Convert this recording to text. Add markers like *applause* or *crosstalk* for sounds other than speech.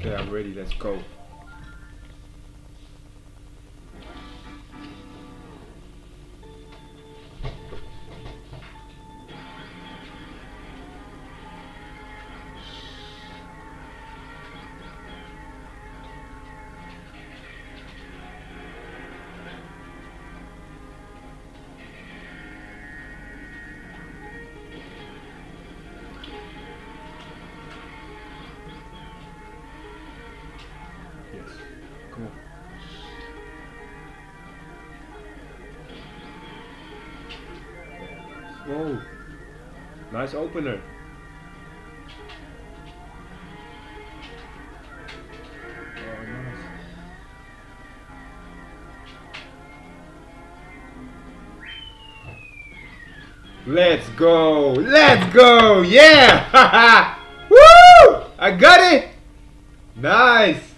Okay, I'm ready. Let's go. Yes. Come on. Whoa. Nice opener. Oh, nice. Let's go! Let's go! Yeah! *laughs* Woo! I got it! Nice!